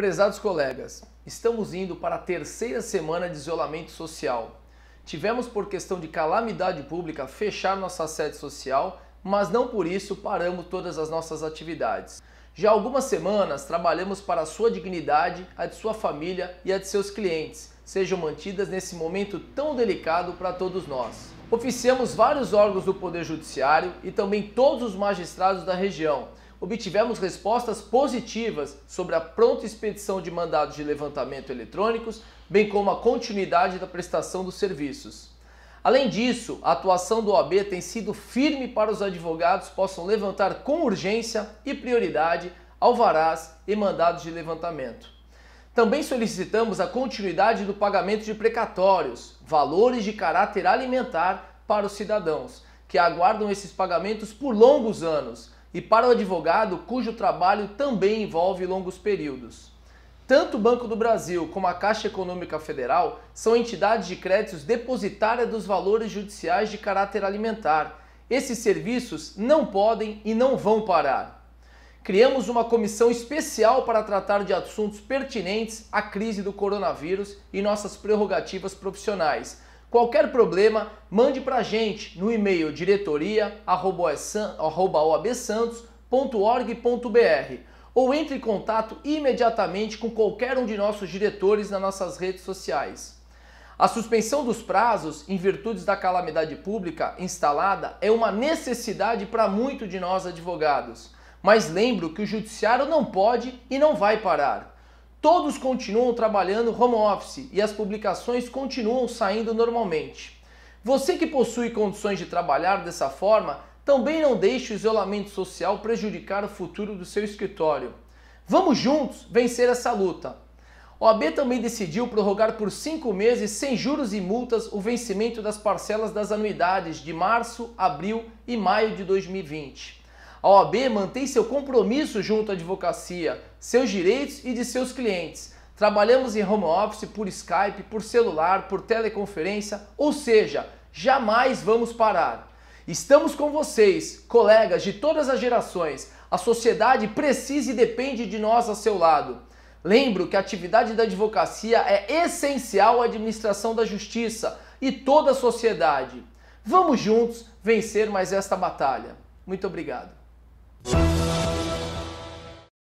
Prezados colegas, estamos indo para a terceira semana de isolamento social. Tivemos, por questão de calamidade pública, fechar nossa sede social, mas não por isso paramos todas as nossas atividades. Já algumas semanas trabalhamos para a sua dignidade, a de sua família e a de seus clientes, sejam mantidas nesse momento tão delicado para todos nós. Oficiamos vários órgãos do Poder Judiciário e também todos os magistrados da região obtivemos respostas positivas sobre a pronta expedição de mandados de levantamento eletrônicos, bem como a continuidade da prestação dos serviços. Além disso, a atuação do OAB tem sido firme para os advogados possam levantar com urgência e prioridade alvarás e mandados de levantamento. Também solicitamos a continuidade do pagamento de precatórios, valores de caráter alimentar para os cidadãos, que aguardam esses pagamentos por longos anos, e para o advogado cujo trabalho também envolve longos períodos. Tanto o Banco do Brasil como a Caixa Econômica Federal são entidades de créditos depositárias dos valores judiciais de caráter alimentar. Esses serviços não podem e não vão parar. Criamos uma comissão especial para tratar de assuntos pertinentes à crise do coronavírus e nossas prerrogativas profissionais Qualquer problema, mande para a gente no e-mail diretoria.oabsantos.org.br ou entre em contato imediatamente com qualquer um de nossos diretores nas nossas redes sociais. A suspensão dos prazos em virtude da calamidade pública instalada é uma necessidade para muito de nós advogados. Mas lembro que o judiciário não pode e não vai parar. Todos continuam trabalhando home office e as publicações continuam saindo normalmente. Você que possui condições de trabalhar dessa forma, também não deixe o isolamento social prejudicar o futuro do seu escritório. Vamos juntos vencer essa luta. O AB também decidiu prorrogar por cinco meses, sem juros e multas, o vencimento das parcelas das anuidades de março, abril e maio de 2020. A OAB mantém seu compromisso junto à advocacia, seus direitos e de seus clientes. Trabalhamos em home office, por Skype, por celular, por teleconferência, ou seja, jamais vamos parar. Estamos com vocês, colegas de todas as gerações. A sociedade precisa e depende de nós ao seu lado. Lembro que a atividade da advocacia é essencial à administração da justiça e toda a sociedade. Vamos juntos vencer mais esta batalha. Muito obrigado. Thank you.